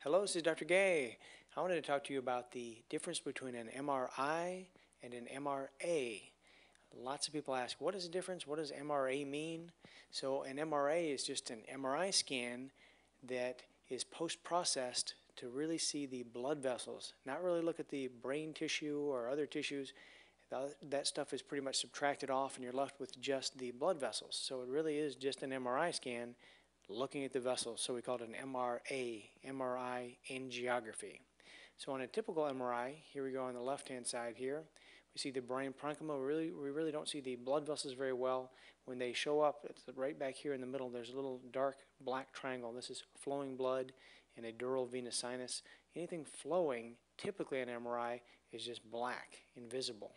Hello, this is Dr. Gay. I wanted to talk to you about the difference between an MRI and an MRA. Lots of people ask, what is the difference? What does MRA mean? So an MRA is just an MRI scan that is post-processed to really see the blood vessels, not really look at the brain tissue or other tissues. That stuff is pretty much subtracted off and you're left with just the blood vessels. So it really is just an MRI scan looking at the vessels. So we call it an MRA, MRI angiography. So on a typical MRI, here we go on the left-hand side here, we see the brain parenchyma. We really, we really don't see the blood vessels very well. When they show up, it's right back here in the middle, there's a little dark black triangle. This is flowing blood in a dural venous sinus. Anything flowing, typically on MRI, is just black, invisible.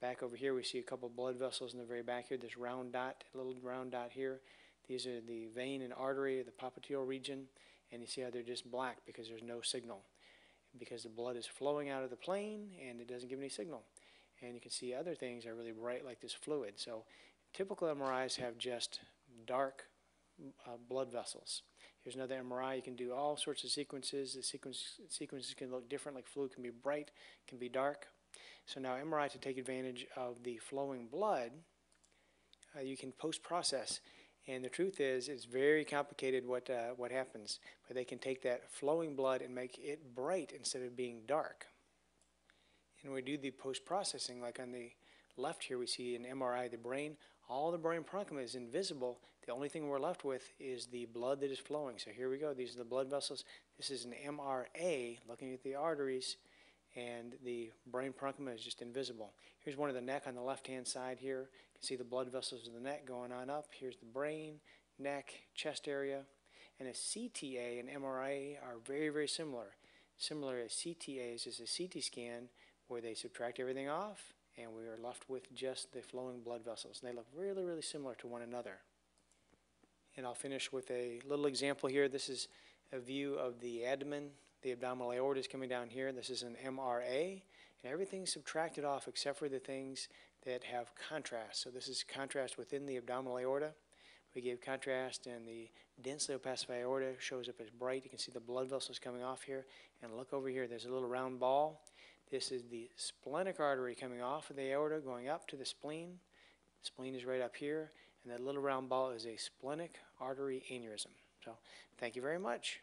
Back over here, we see a couple blood vessels in the very back here. This round dot, little round dot here. These are the vein and artery, of the popliteal region, and you see how they're just black because there's no signal. Because the blood is flowing out of the plane and it doesn't give any signal. And you can see other things are really bright like this fluid. So typical MRIs have just dark uh, blood vessels. Here's another MRI. You can do all sorts of sequences. The sequence, sequences can look different, like fluid can be bright, can be dark. So now MRI to take advantage of the flowing blood, uh, you can post-process. And the truth is, it's very complicated what, uh, what happens. But they can take that flowing blood and make it bright instead of being dark. And we do the post-processing, like on the left here, we see an MRI of the brain. All the brain parenchyma is invisible. The only thing we're left with is the blood that is flowing. So here we go. These are the blood vessels. This is an MRA, looking at the arteries, and the brain parenchyma is just invisible. Here's one of the neck on the left-hand side here. You can see the blood vessels of the neck going on up. Here's the brain, neck, chest area. And a CTA and MRA are very, very similar. Similar as CTAs is a CT scan where they subtract everything off and we are left with just the flowing blood vessels. And they look really, really similar to one another. And I'll finish with a little example here. This is a view of the abdomen. The abdominal aorta is coming down here. This is an MRA. And everything's subtracted off except for the things that have contrast. So this is contrast within the abdominal aorta. We gave contrast and the densely opacified aorta shows up as bright. You can see the blood vessels coming off here. And look over here, there's a little round ball. This is the splenic artery coming off of the aorta, going up to the spleen. Spleen is right up here, and that little round ball is a splenic artery aneurysm. So, thank you very much.